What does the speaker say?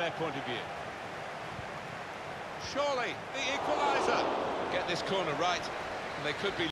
their point of view. Surely, the equaliser. Get this corner right, and they could be